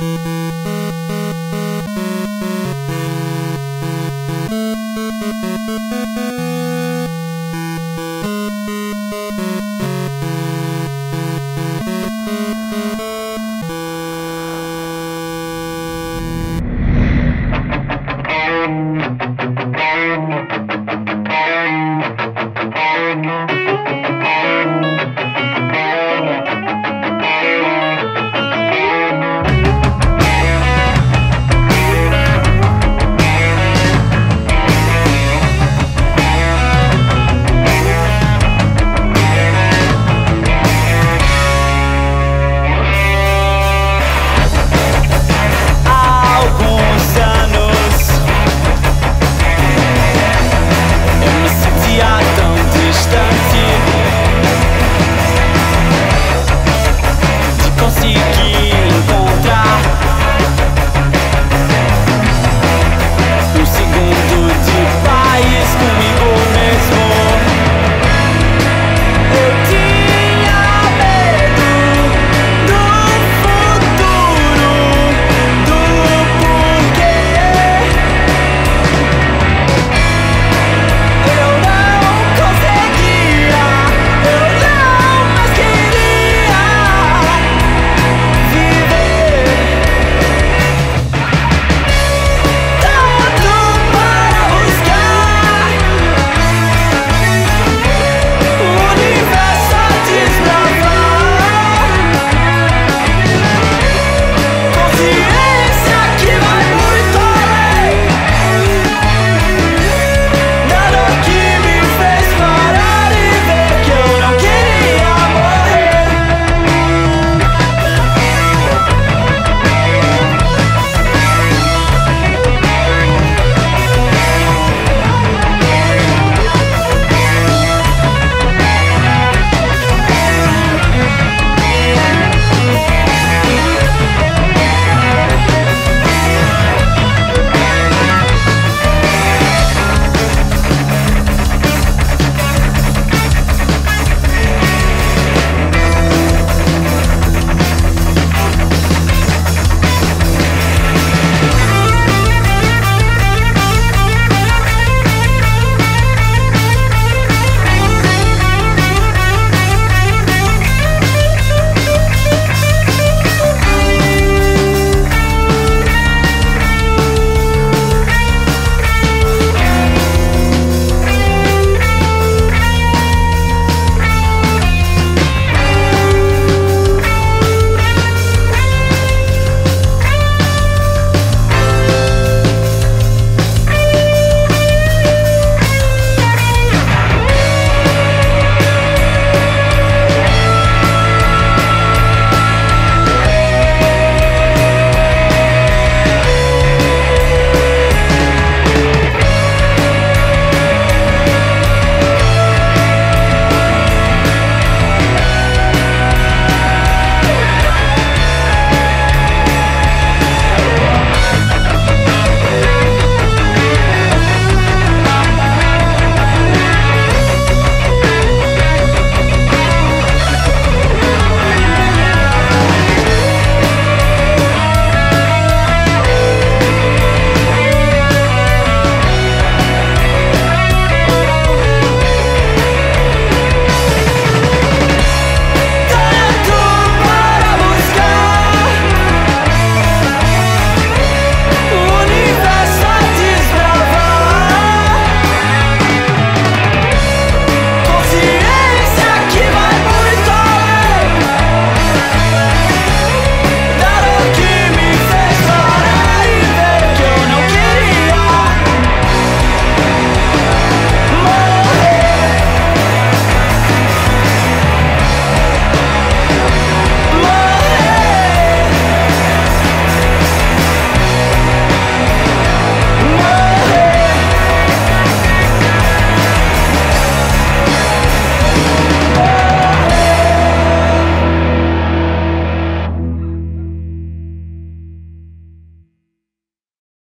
Música